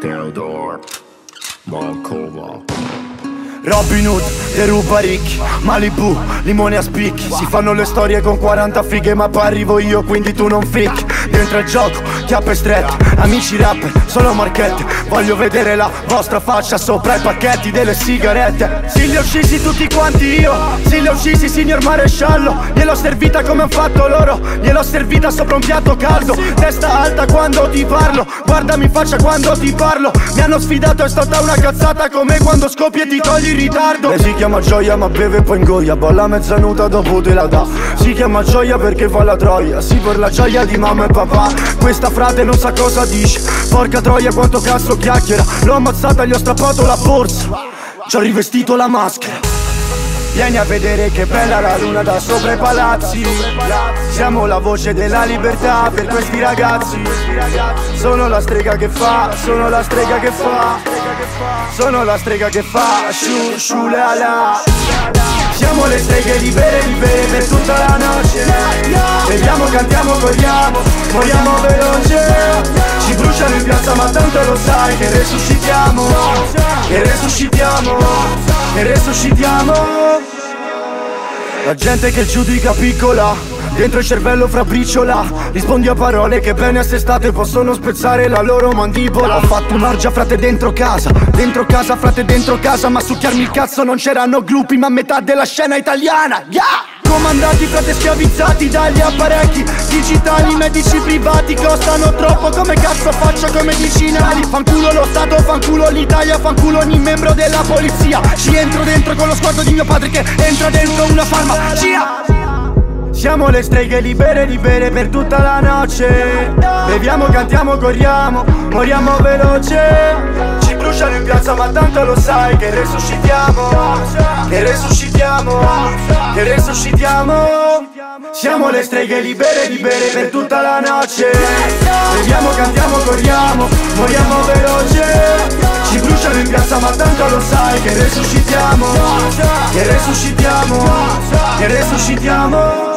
Theodore Markova Robin Hood, deruba ricchi Malibu, limone a spicchi. Si fanno le storie con 40 fighe Ma poi arrivo io quindi tu non fricchi Dentro il gioco, chiappe strette Amici rapper, solo marchette. Voglio vedere la vostra faccia sopra i pacchetti delle sigarette. Sì li ho uccisi tutti quanti io li ho uccisi signor maresciallo. Gliel'ho servita come ho fatto loro. Gliel'ho servita sopra un piatto caldo. Testa alta quando ti parlo. Guardami in faccia quando ti parlo. Mi hanno sfidato è stata una cazzata Come quando scoppi e ti togli in ritardo. E si chiama gioia ma beve e poi ingoia. Balla mezzanuta dopo te la dà. Si chiama gioia perché fa la troia. Sì per la gioia di mamma e papà. Questa frate non sa cosa dice. Porca troia quanto cazzo chiacchiera. L'ho ammazzata e gli ho strappato la borsa. Ci ho rivestito la maschera Vieni a vedere che bella la luna da sopra i palazzi. Siamo la voce della libertà per questi ragazzi. Sono la strega che fa, sono la strega che fa. Sono la strega che fa, shu shu la la. Siamo le streghe libere, libere per tutta la notte Beviamo, cantiamo, corriamo, moriamo veloce. Ci bruciano in piazza ma tanto lo sai Che resuscitiamo, che resuscitiamo. La gente che giudica piccola Dentro il cervello fra briciola. Rispondi a parole che bene assestate possono spezzare la loro mandibola. Ho fatto un'orgia frate dentro casa Dentro casa frate dentro casa. Ma succhiarmi il cazzo non c'erano gruppi Ma metà della scena italiana. Yeah! Comandati frate schiavizzati dagli apparecchi. Digitali Medici privati costano troppo. Come cazzo faccio con medicinali Fanculo lo Stato, fanculo l'Italia Fanculo ogni membro della polizia. Ci entro dentro con lo sguardo di mio padre Che entra dentro una farmacia siamo le streghe libere, libere per tutta la notte Beviamo, cantiamo, corriamo, moriamo veloce. Ci bruciano in piazza ma tanto lo sai che resuscitiamo Che resuscitiamo, che resuscitiamo Siamo le streghe libere, libere per tutta la notte Beviamo, cantiamo, corriamo, moriamo veloce. Ci bruciano in piazza ma tanto lo sai che resuscitiamo Che resuscitiamo, che resuscitiamo